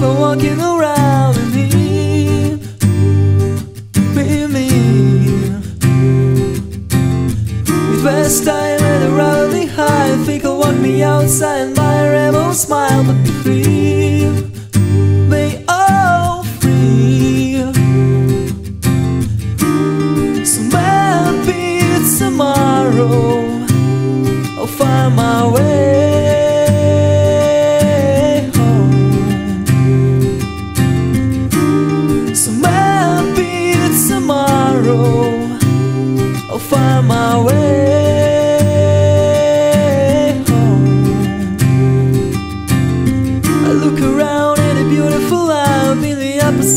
people walking around with me, with me. The first time at a rally high, I think I'll me outside my rebel smile, but be free, they all free. So maybe tomorrow I'll find my way.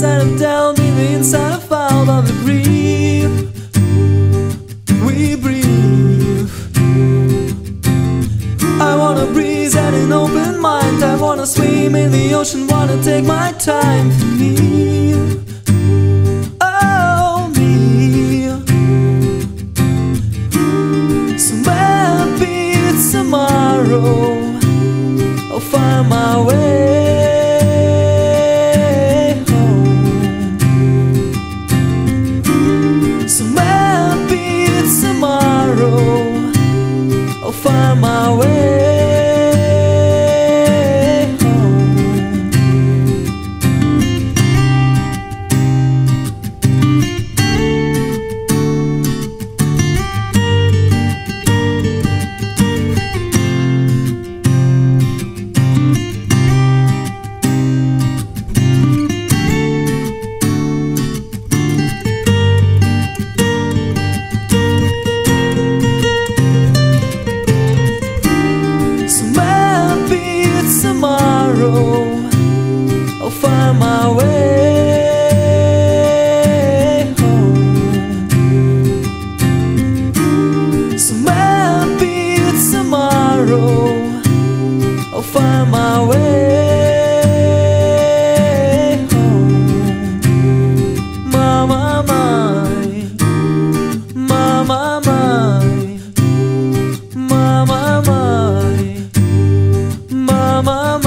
Upside of down, be the inside of out of the breathe. We breathe. I wanna breathe at an open mind. I wanna swim in the ocean, wanna take my time for me. Maybe tomorrow I'll find my way home. Mama, my, mama, mama, mama.